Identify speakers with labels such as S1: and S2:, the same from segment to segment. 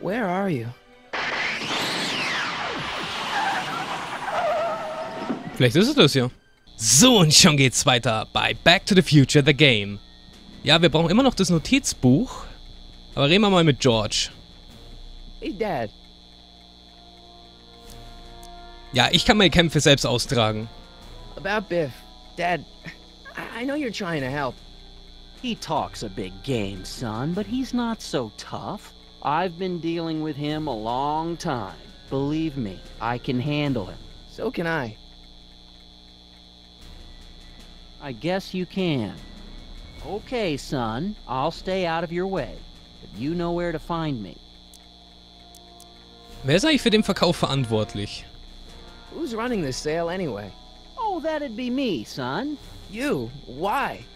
S1: where are you?
S2: Vielleicht ist es das ja. So, und schon geht's weiter bei Back to the Future, the Game. Ja, wir brauchen immer noch das Notizbuch. Aber reden wir mal mit George.
S1: Hey, Dad.
S2: Ja, ich kann meine Kämpfe selbst austragen.
S1: About Biff. Dad, I I know you're trying to help.
S3: He talks a big game, son, but he's not so tough. I've been dealing with him a long time. Believe me, I can handle him.
S1: So can I.
S3: I guess you can. Okay, son, I'll stay out of your way, but you know where to find me.
S2: Wer ist eigentlich für den Verkauf verantwortlich?
S1: Who's running this sale anyway?
S3: Oh, that'd be me, son.
S1: You. Why?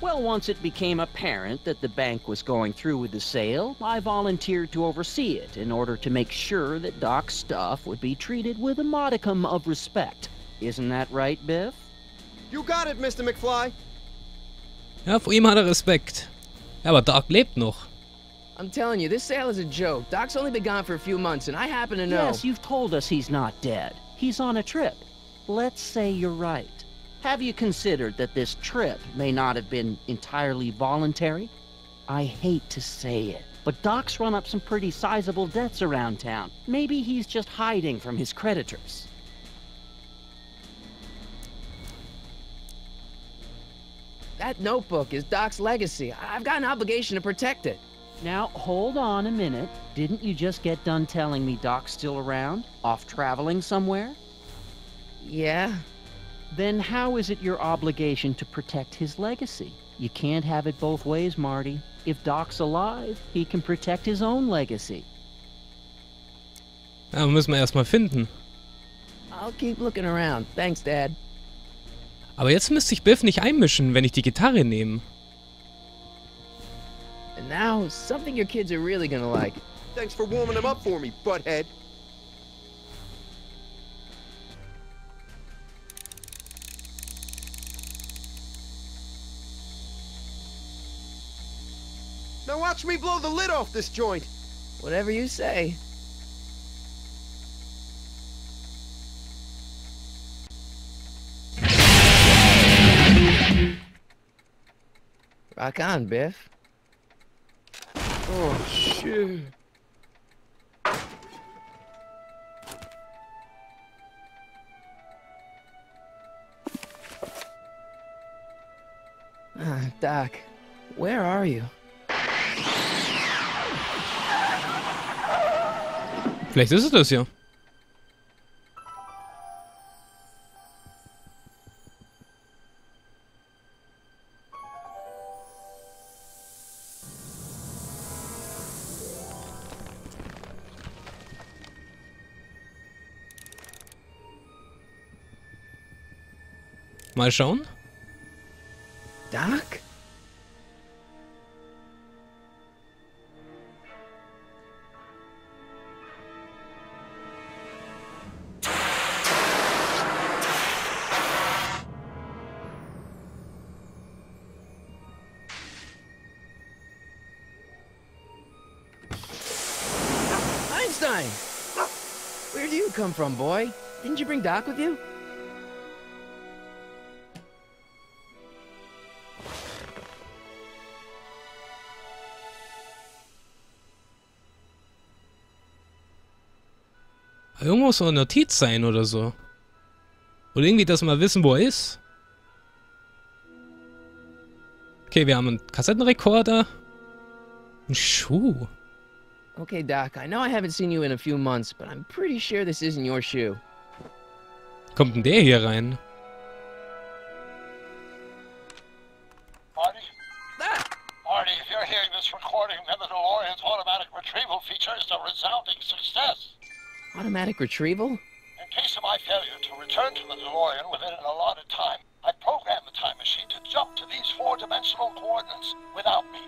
S3: Well, once it became apparent that the bank was going through with the sale, I volunteered to oversee it in order to make sure that Doc's stuff would be treated with a modicum of respect. Isn't that right, Biff?
S4: You got it, Mr. McFly.
S2: Ja, vor ihm hat er Respekt. Ja, aber Doc lebt noch.
S1: I'm telling you, this sale is a joke. Doc's only been gone for a few months, and I happen to know.
S3: Yes, you've told us he's not dead. He's on a trip. Let's say you're right. Have you considered that this trip may not have been entirely voluntary? I hate to say it, but Doc's run up some pretty sizable debts around town. Maybe he's just hiding from his creditors.
S1: That notebook is Doc's legacy. I've got an obligation to protect it.
S3: Now, hold on a minute. Didn't you just get done telling me Doc's still around? Off traveling somewhere?
S1: Yeah?
S3: Then how is it your obligation to protect his legacy? You can't have it both ways, Marty. If Doc's alive, he can protect his own legacy.
S2: Ja, müssen wir erstmal finden.
S1: I'll keep looking around. Thanks, Dad.
S2: Aber jetzt müsste ich Biff nicht einmischen, wenn ich die Gitarre nehme.
S1: And now, something your kids are really gonna like.
S4: Thanks for warming them up for me, butthead. Watch me blow the lid off this joint.
S1: Whatever you say. Rock on, Biff.
S4: Oh, shit.
S1: Ah, Doc, where are you?
S2: Vielleicht ist es das ja. Mal schauen.
S1: Doc? Einstein! Where do you come from, boy? Didn't you bring Doc with you?
S2: Irgendwo muss so eine Notiz sein oder so. Oder irgendwie, dass wir wissen, wo er ist. Okay, wir haben einen Kassettenrekorder. Ein Schuh.
S1: Okay, Doc, I know I haven't seen you in a few months, but I'm pretty sure this isn't your shoe.
S2: Kommt denn der hier rein?
S5: Marty?
S1: Ah!
S5: Marty, if you're hearing this recording, then the DeLorean's automatic retrieval feature is a resounding success.
S1: Automatic retrieval?
S5: In case of my failure to return to the DeLorean within an allotted time, I programmed the time machine to jump to these four-dimensional coordinates without me.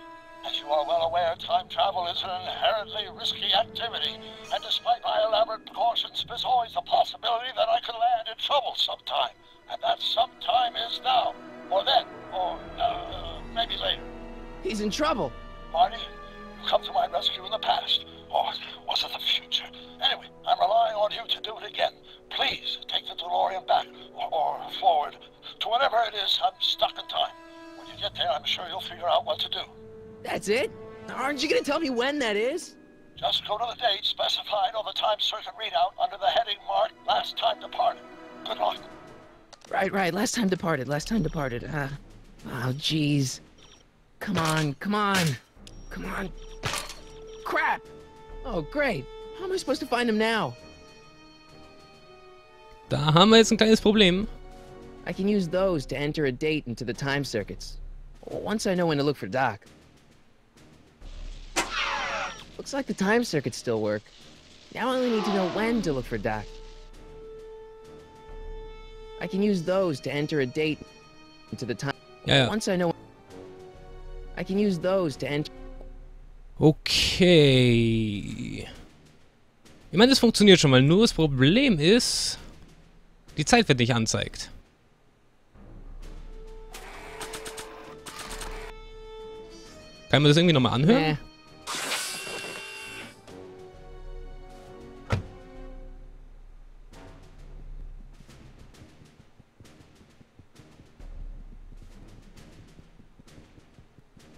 S5: As you are well aware, time travel is an inherently risky activity, and despite my elaborate precautions, there's always the possibility that I could land in trouble sometime. And that sometime is now, or then, or uh, maybe later.
S1: He's in trouble.
S5: Marty, you come to my rescue in the past, or was it the future? Anyway, I'm relying on you to do it again. Please take the DeLorean back, or, or forward, to whatever it is I'm stuck in time. When you get there, I'm sure you'll figure out what to do. Oh,
S1: Aren't you gonna tell me when that is?
S5: Just go to the date specified on the time circuit readout under the heading marked Last Time Departed. Good luck.
S1: Right, right. Last time departed. Last time departed. Uh, oh, jeez. Come on, come on, come on. Crap! Oh, great. How am I supposed to find him now?
S2: Da haben wir jetzt ein kleines Problem.
S1: I can use those to enter a date into the time circuits. Once I know when to look for Doc. Looks like the time circuits still work. Now I only need to know when to look for Doc. I can use those to enter a date into the time.
S2: Ja, ja.
S1: Once I know. I can use those to enter.
S2: Okay. Ich meine, das funktioniert schon mal. Nur das Problem ist, die Zeit wird nicht anzeigt. Kann man das irgendwie nochmal anhören?
S1: Eh.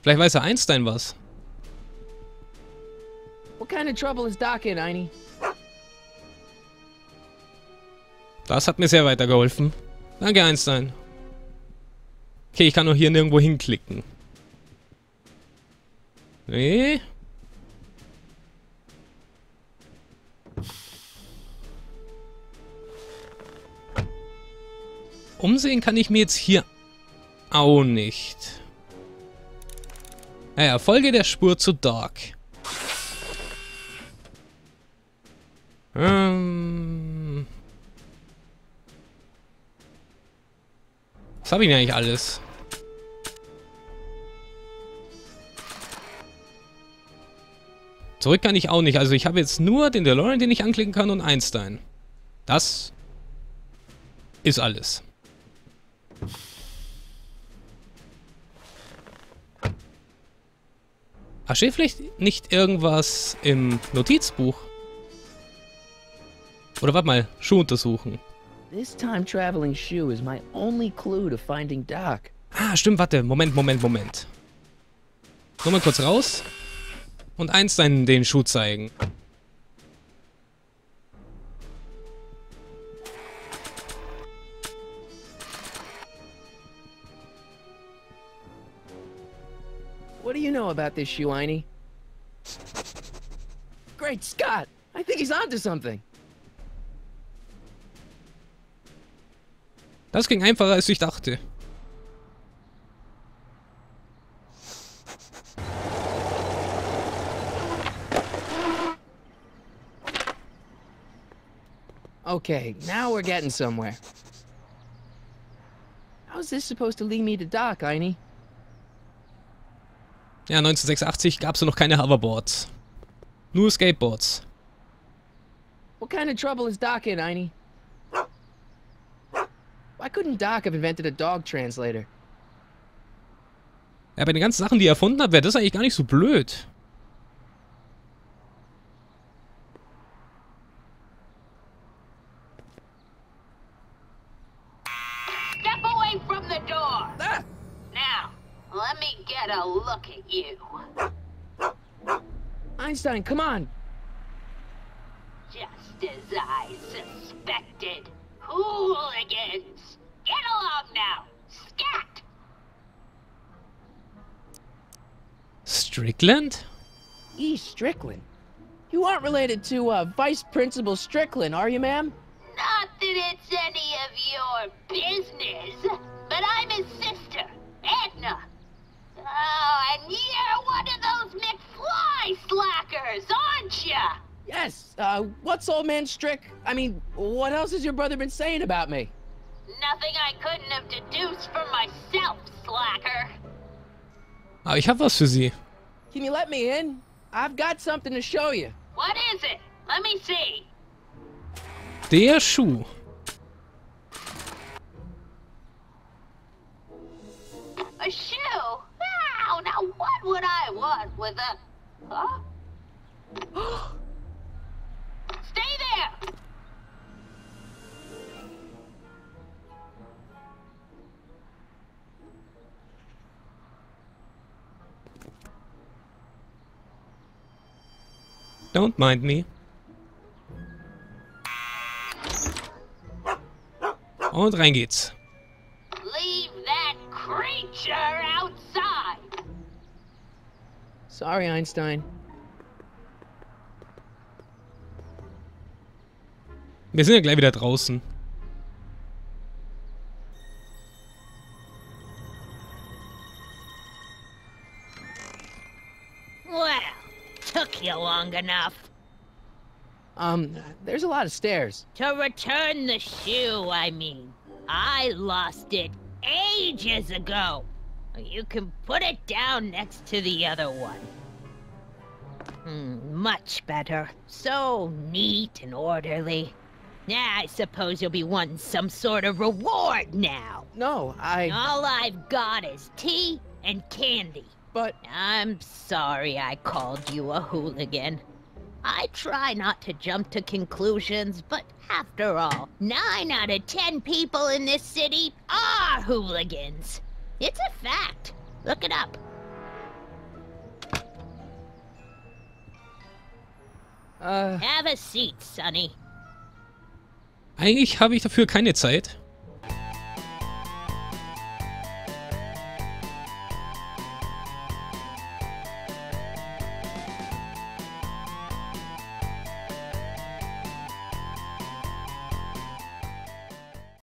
S2: Vielleicht weiß ja Einstein was.
S1: What kind of trouble is Doc in, Einie?
S2: Das hat mir sehr weitergeholfen. Danke, Einstein. Okay, ich kann nur hier nirgendwo hinklicken. Nee. Umsehen kann ich mir jetzt hier auch nicht. Naja, Folge der Spur zu Doc. Ähm... Was habe ich denn eigentlich alles? Zurück kann ich auch nicht. Also ich habe jetzt nur den DeLorean, den ich anklicken kann und Einstein. Das ist alles. Ach, steht vielleicht nicht irgendwas im Notizbuch? Oder warte mal, Schuh untersuchen.
S1: This time traveling shoe is my only clue to finding Doc.
S2: Ah, stimmt, warte. Moment, Moment, Moment. Nur mal kurz raus. Und Einstein den Schuh zeigen.
S1: What do you know about this shoe, Einie? Great Scott! I think he's onto something.
S2: Das ging einfacher, als ich dachte.
S1: Okay, now we're getting somewhere. How's this supposed to lead me to Doc, Einie?
S2: Ja, 1986 gab es noch keine Hoverboards. Nur Skateboards.
S1: What kind of trouble is Doc in, Einie? Why couldn't Doc have invented a dog translator?
S2: Ja, bei den ganzen Sachen, die er erfunden hat, wäre das eigentlich gar nicht so blöd.
S6: Get a look at you.
S1: Einstein, come on!
S6: Just as I suspected. Hooligans! Get along now! Scat!
S2: Strickland?
S1: E. Strickland. You aren't related to uh, Vice Principal Strickland, are you, ma'am?
S6: Not that it's any of your business, but I'm his sister, Edna. And you're one of those McFly slackers, aren't ya?
S1: Yes. Uh, what's old man Strick? I mean, what else has your brother been saying about me?
S6: Nothing I couldn't have deduced for myself, slacker.
S2: Aber ich habe was für Sie.
S1: Can you let me in? I've got something to show you.
S6: What is it? Let me see.
S2: Der Schuh.
S6: A shoe? What would I want with a... Huh? Stay there!
S2: Don't mind me. Und rein geht's.
S6: Leave that creature outside.
S1: Sorry, Einstein.
S2: Wir sind ja gleich wieder draußen.
S6: Well, took you long enough.
S1: Um, there's a lot of stairs.
S6: To return the shoe, I mean. I lost it ages ago. You can put it down next to the other one. Hmm, much better. So neat and orderly. Now I suppose you'll be wanting some sort of reward now.
S1: No, I.
S6: All I've got is tea and candy.
S1: But
S6: I'm sorry I called you a hooligan. I try not to jump to conclusions, but after all, nine out of ten people in this city are hooligans. It's a fact. Look it up.
S1: uh,
S6: Have a seat, Sonny.
S2: Eigentlich habe ich dafür keine Zeit.